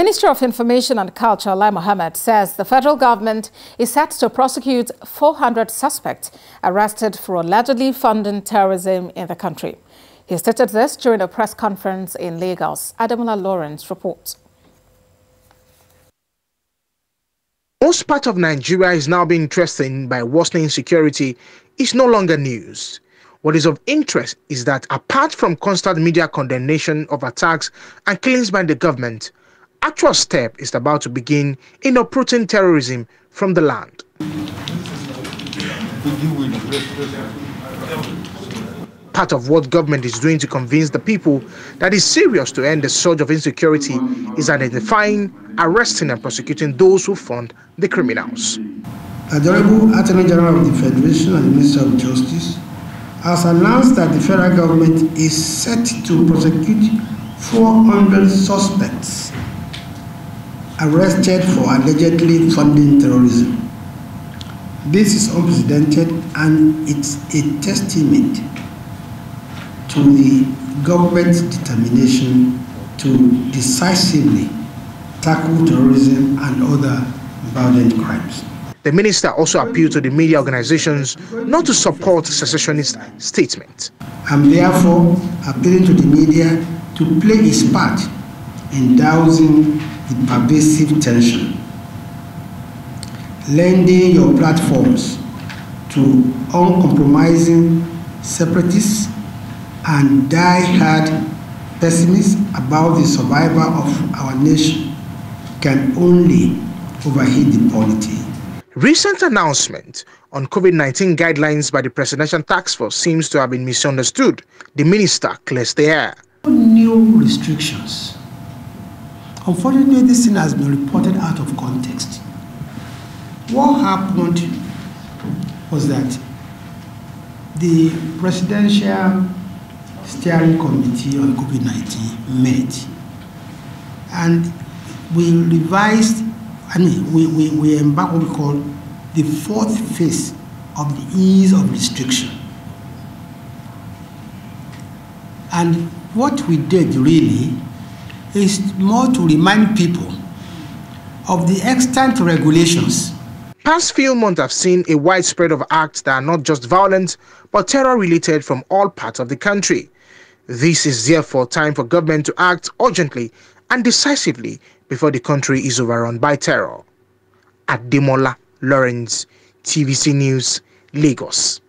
Minister of Information and Culture, Lai Mohammed, says the federal government is set to prosecute 400 suspects arrested for allegedly funding terrorism in the country. He stated this during a press conference in Lagos. Ademola Lawrence reports. Most part of Nigeria is now being threatened by worsening insecurity is no longer news. What is of interest is that apart from constant media condemnation of attacks and killings by the government, actual step is about to begin in uprooting terrorism from the land. Part of what government is doing to convince the people that is serious to end the surge of insecurity is identifying, arresting and prosecuting those who fund the criminals. Adorable Attorney General of the Federation and the Minister of Justice has announced that the federal government is set to prosecute 400 suspects arrested for allegedly funding terrorism. This is unprecedented and it's a testament to the government's determination to decisively tackle terrorism and other violent crimes. The minister also appealed to the media organizations not to support secessionist statements. I'm therefore appealing to the media to play its part in dousing the pervasive tension, lending your platforms to uncompromising separatists and die-hard pessimists about the survival of our nation can only overheat the polity. Recent announcement on COVID-19 guidelines by the Presidential Task Force seems to have been misunderstood. The minister clears the air. New restrictions. Unfortunately, this thing has been reported out of context. What happened was that the Presidential Steering Committee on COVID-19 met and we revised, I mean, we, we, we embarked what we call the fourth phase of the ease of restriction. And what we did really is more to remind people of the extant regulations. Past few months have seen a widespread of acts that are not just violent, but terror-related from all parts of the country. This is therefore time for government to act urgently and decisively before the country is overrun by terror. Ademola Lawrence, TVC News, Lagos.